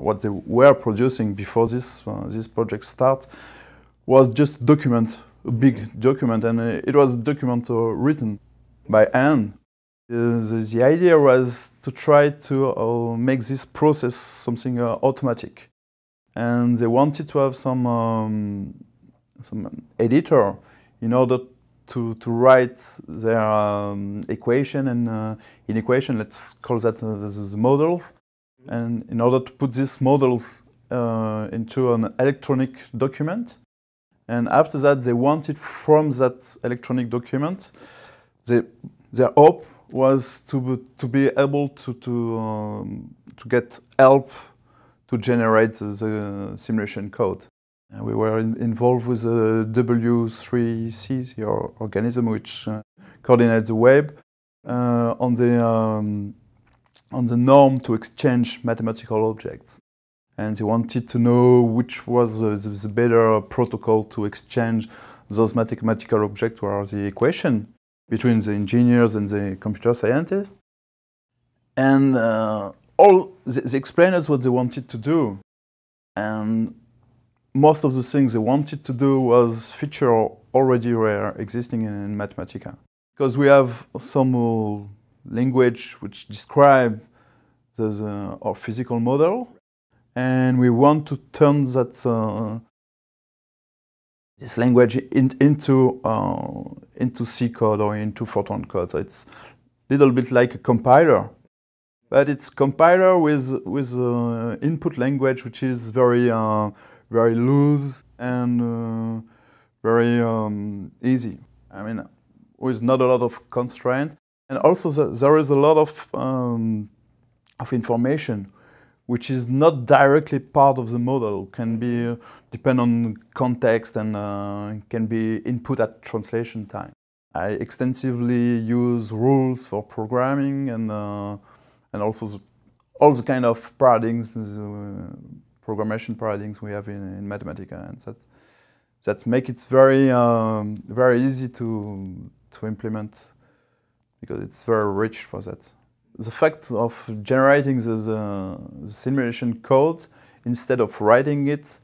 What they were producing before this, uh, this project start was just document, a big document, and uh, it was a document uh, written by hand. The, the, idea was to try to make this process something automatic. And they wanted to have some, um, some editor in order to, to write their um, equation and uh, in equation, let's call that uh, the, the, models. And in order to put these models uh, into an electronic document, and after that, they wanted from that electronic document, they, their hope was to, to be able to, to, um, to get help to generate the, the simulation code. And we were in, involved with the W3C, the organism which uh, coordinates the web, uh, on, the, um, on the norm to exchange mathematical objects. And they wanted to know which was the, the better protocol to exchange those mathematical objects or the equation between the engineers and the computer scientists. And uh, all they, they explained us what they wanted to do. And most of the things they wanted to do was feature already were existing in Mathematica. Because we have some language which describe the, our physical model, and we want to turn that uh, this language in, into uh, into C code or into Fortran code. So it's a little bit like a compiler, but it's compiler with with uh, input language which is very uh, very loose and uh, very um, easy. I mean, with not a lot of constraint, and also the, there is a lot of um, of information which is not directly part of the model, can be uh, depend on context and uh, can be input at translation time. I extensively use rules for programming and uh, and also the, all the kind of paradigms, uh, programmation paradigms we have in, in Mathematica, and that that make it very um, very easy to to implement because it's very rich for that the fact of generating the, the, the simulation code instead of writing it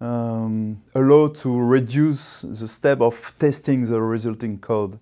um, allow to reduce the step of testing the resulting code.